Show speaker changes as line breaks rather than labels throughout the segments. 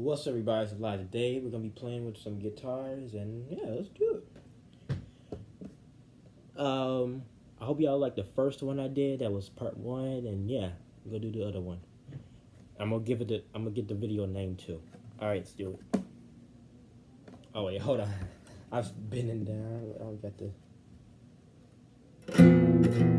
What's up, everybody? It's Elijah today. We're gonna be playing with some guitars, and yeah, let's do it. Um, I hope y'all like the first one I did. That was part one, and yeah, gonna do the other one. I'm gonna give it the. I'm gonna get the video name too. All right, let's do it. Oh wait, hold on. I've been down. I don't got the.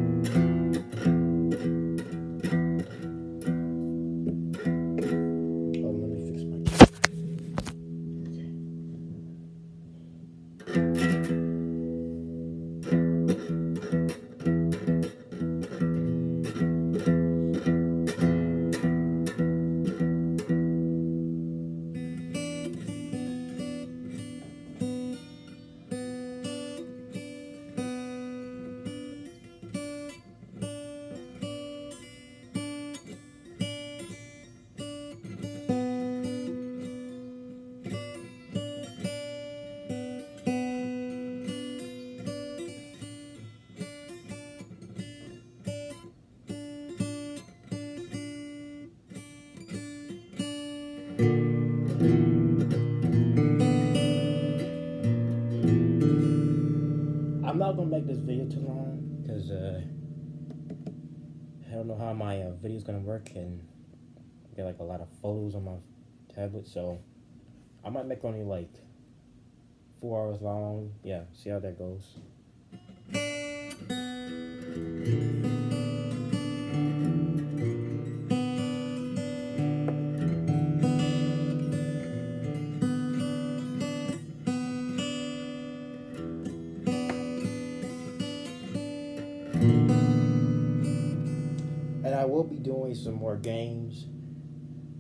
I'm not gonna make this video too long because uh, I don't know how my uh, video is gonna work and I get like a lot of photos on my tablet, so I might make only like four hours long. Yeah, see how that goes. I will be doing some more games.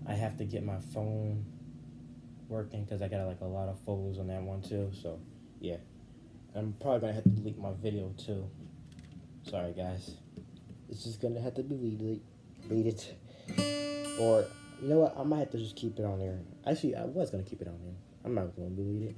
I have to get my phone working because I got like a lot of photos on that one too. So yeah, I'm probably gonna have to delete my video too. Sorry guys, it's just gonna have to be deleted, deleted. Or you know what? I might have to just keep it on there. Actually, I was gonna keep it on there. I'm not gonna delete it.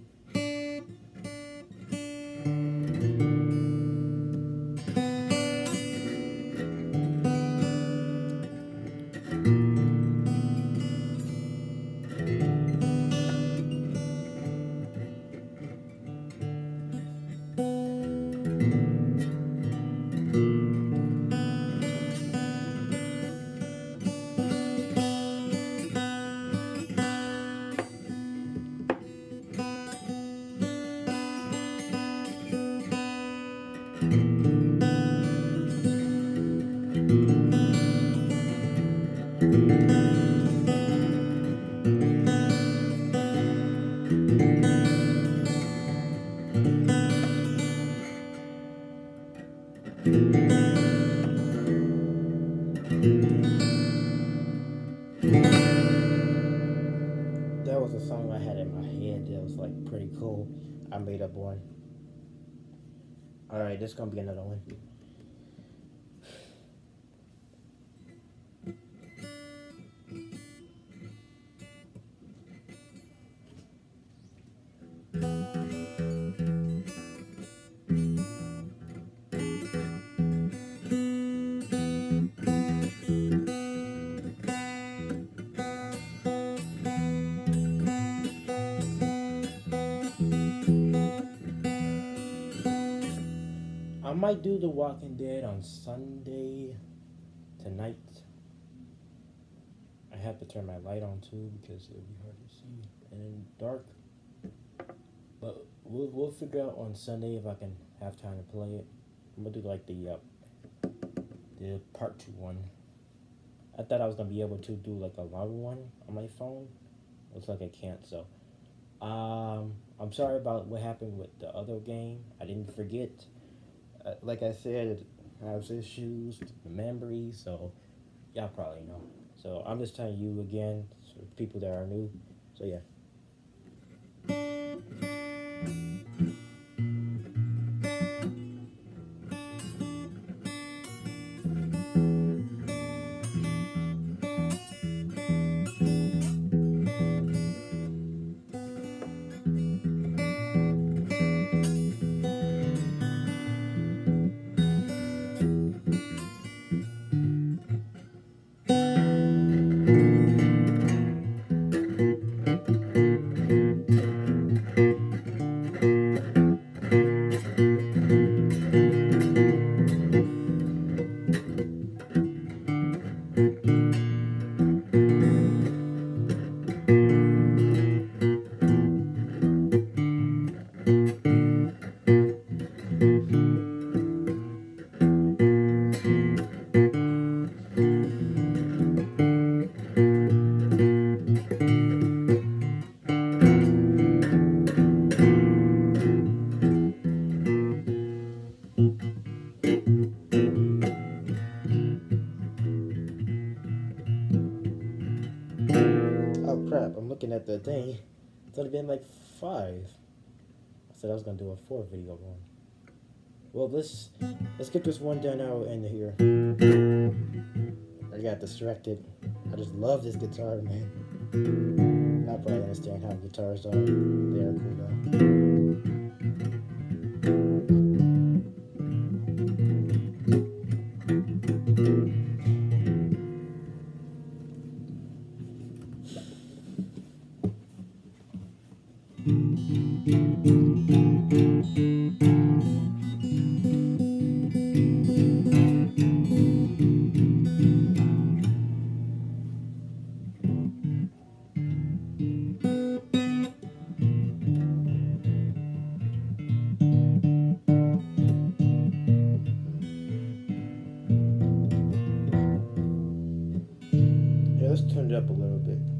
Cool. I made up one. Alright, this is gonna be another one. Might do The Walking Dead on Sunday tonight. I have to turn my light on too because it'll be hard to see and dark. But we'll we'll figure out on Sunday if I can have time to play it. I'm gonna do like the uh, the part two one. I thought I was gonna be able to do like a longer one on my phone. Looks like I can't. So, um, I'm sorry about what happened with the other game. I didn't forget. Uh, like I said, I have issues with memory, so y'all probably know. So I'm just telling you again, for people that are new. So yeah. Looking at the thing. It's only been like five. I said I was gonna do a four video one. Well, let's let's get this one done out and here. I got distracted. I just love this guitar, man. I probably understand how guitars are. They are cool though. up a little bit.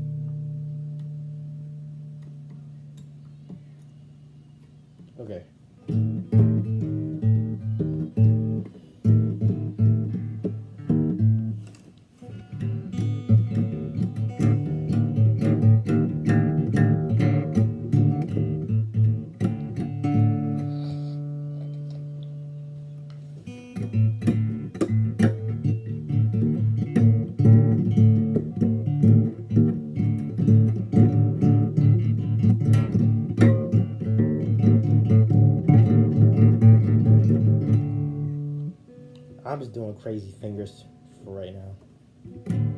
Doing crazy fingers for right now.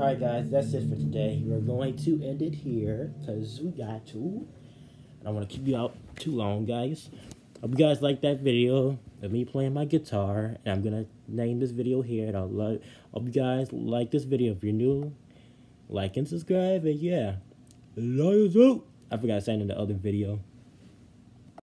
Guys, that's it for today. We're going to end it here because we got to. I don't want to keep you out too long, guys. Hope you guys like that video of me playing my guitar. And I'm going to name this video here. And I'll love, hope you guys like this video. If you're new, like and subscribe. And yeah, I forgot to say in the other video.